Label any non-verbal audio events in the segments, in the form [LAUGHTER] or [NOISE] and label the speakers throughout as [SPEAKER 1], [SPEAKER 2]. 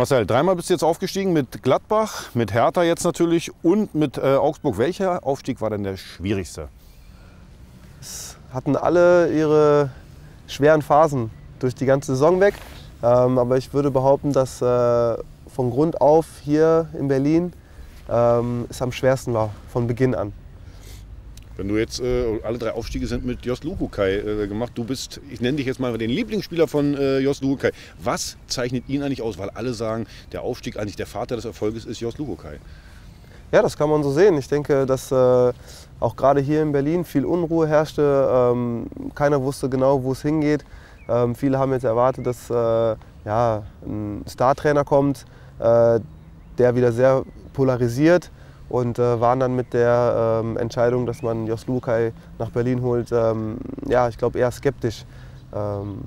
[SPEAKER 1] Marcel, dreimal bist du jetzt aufgestiegen mit Gladbach, mit Hertha jetzt natürlich und mit äh, Augsburg. Welcher Aufstieg war denn der schwierigste?
[SPEAKER 2] Es hatten alle ihre schweren Phasen durch die ganze Saison weg. Ähm, aber ich würde behaupten, dass äh, von Grund auf hier in Berlin ähm, es am schwersten war, von Beginn an.
[SPEAKER 1] Wenn du jetzt äh, alle drei Aufstiege sind mit Jos Luhukai äh, gemacht, du bist, ich nenne dich jetzt mal den Lieblingsspieler von äh, Jos Luhukai. Was zeichnet ihn eigentlich aus? Weil alle sagen, der Aufstieg eigentlich der Vater des Erfolges ist Jos Luhukai.
[SPEAKER 2] Ja, das kann man so sehen. Ich denke, dass äh, auch gerade hier in Berlin viel Unruhe herrschte. Ähm, keiner wusste genau, wo es hingeht. Ähm, viele haben jetzt erwartet, dass äh, ja, ein Startrainer kommt, äh, der wieder sehr polarisiert und äh, waren dann mit der ähm, Entscheidung, dass man Jos Lukai nach Berlin holt, ähm, ja, ich glaube eher skeptisch ähm,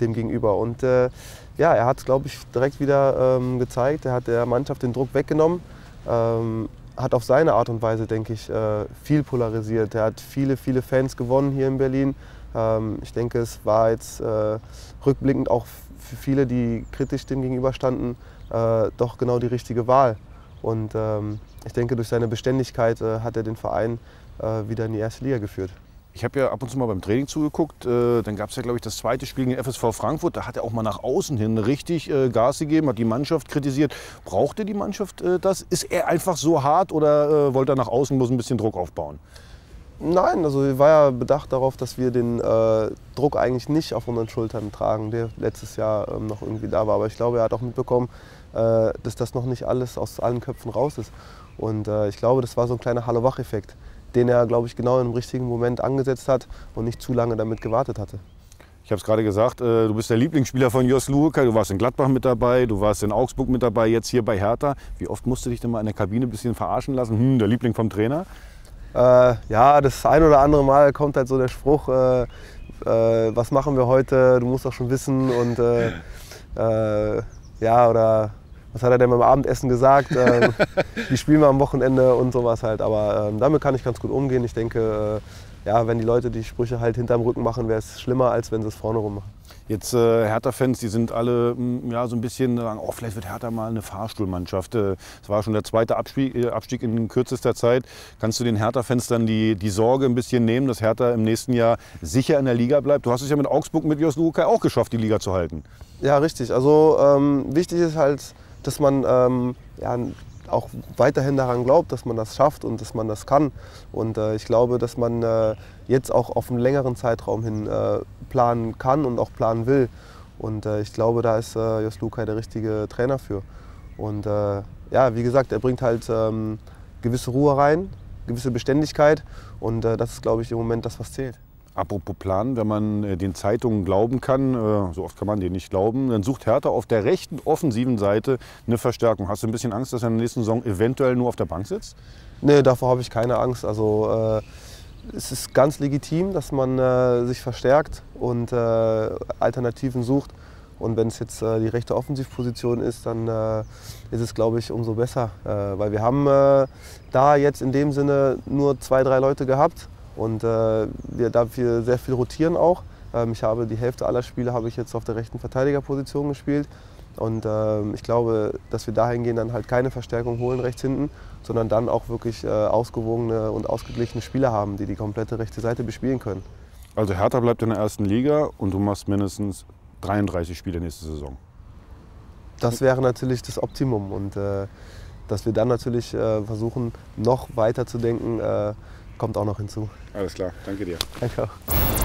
[SPEAKER 2] dem gegenüber. Und äh, ja, er hat es, glaube ich, direkt wieder ähm, gezeigt. Er hat der Mannschaft den Druck weggenommen, ähm, hat auf seine Art und Weise, denke ich, äh, viel polarisiert. Er hat viele, viele Fans gewonnen hier in Berlin. Ähm, ich denke, es war jetzt äh, rückblickend auch für viele, die kritisch dem gegenüberstanden, äh, doch genau die richtige Wahl. Und ähm, ich denke, durch seine Beständigkeit äh, hat er den Verein äh, wieder in die erste Liga geführt.
[SPEAKER 1] Ich habe ja ab und zu mal beim Training zugeguckt. Äh, dann gab es ja, glaube ich, das zweite Spiel gegen FSV Frankfurt. Da hat er auch mal nach außen hin richtig äh, Gas gegeben, hat die Mannschaft kritisiert. Brauchte die Mannschaft äh, das? Ist er einfach so hart oder wollte er nach außen bloß ein bisschen Druck aufbauen?
[SPEAKER 2] Nein, also war ja bedacht darauf, dass wir den äh, Druck eigentlich nicht auf unseren Schultern tragen, der letztes Jahr ähm, noch irgendwie da war. Aber ich glaube, er hat auch mitbekommen, äh, dass das noch nicht alles aus allen Köpfen raus ist. Und äh, ich glaube, das war so ein kleiner Hallo-Wach-Effekt, den er, glaube ich, genau im richtigen Moment angesetzt hat und nicht zu lange damit gewartet hatte.
[SPEAKER 1] Ich habe es gerade gesagt, äh, du bist der Lieblingsspieler von Jos Luhukai. Du warst in Gladbach mit dabei, du warst in Augsburg mit dabei, jetzt hier bei Hertha. Wie oft musst du dich denn mal in der Kabine ein bisschen verarschen lassen? Hm, der Liebling vom Trainer?
[SPEAKER 2] Äh, ja, das ein oder andere Mal kommt halt so der Spruch, äh, äh, was machen wir heute, du musst doch schon wissen und äh, [LAUGHS] äh, ja, oder was hat er denn beim Abendessen gesagt, [LAUGHS] wie spielen wir am Wochenende und sowas halt. Aber ähm, damit kann ich ganz gut umgehen. Ich denke, äh, ja, wenn die Leute die Sprüche halt hinterm Rücken machen, wäre es schlimmer, als wenn sie es vorne rum machen.
[SPEAKER 1] Jetzt äh, Hertha-Fans, die sind alle mm, ja, so ein bisschen sagen, oh, vielleicht wird Hertha mal eine Fahrstuhlmannschaft. Äh, es war schon der zweite Abstieg, äh, Abstieg in kürzester Zeit. Kannst du den Hertha-Fans dann die, die Sorge ein bisschen nehmen, dass Hertha im nächsten Jahr sicher in der Liga bleibt? Du hast es ja mit Augsburg mit Jos Lukai auch geschafft, die Liga zu halten.
[SPEAKER 2] Ja, richtig. Also ähm, wichtig ist halt, dass man ähm, ja, auch weiterhin daran glaubt, dass man das schafft und dass man das kann. Und äh, ich glaube, dass man äh, jetzt auch auf einen längeren Zeitraum hin äh, planen kann und auch planen will. Und äh, ich glaube, da ist äh, Jos Lukai der richtige Trainer für. Und äh, ja, wie gesagt, er bringt halt ähm, gewisse Ruhe rein, gewisse Beständigkeit. Und das ist, glaube ich, im Moment das, was zählt.
[SPEAKER 1] Apropos Plan, wenn man äh, den Zeitungen glauben kann, äh, so oft kann man denen nicht glauben, dann sucht Hertha auf der rechten offensiven Seite eine Verstärkung. Hast du ein bisschen Angst, dass er in der nächsten Saison eventuell nur auf der Bank sitzt?
[SPEAKER 2] Nee, davor habe ich keine Angst. Also äh, es ist ganz legitim, dass man äh, sich verstärkt und äh, Alternativen sucht. Und wenn es jetzt äh, die rechte Offensivposition ist, dann ist es, glaube ich, umso besser. weil wir haben da jetzt in dem Sinne nur zwei, drei Leute gehabt und äh, wir dafür sehr viel rotieren auch. Ähm, ich habe die Hälfte aller Spiele habe ich jetzt auf der rechten Verteidigerposition gespielt. Und ähm, ich glaube, dass wir dahingehend dann halt keine Verstärkung holen rechts hinten, sondern dann auch wirklich äh, ausgewogene und ausgeglichene Spieler haben, die die komplette rechte Seite bespielen können.
[SPEAKER 1] Also Hertha bleibt in der ersten Liga und du machst mindestens 33 Spiele nächste Saison.
[SPEAKER 2] Das wäre natürlich das Optimum und äh, dass wir dann natürlich äh, versuchen, noch weiter zu denken, äh, kommt auch noch hinzu.
[SPEAKER 1] Alles klar, danke dir.
[SPEAKER 2] Danke auch.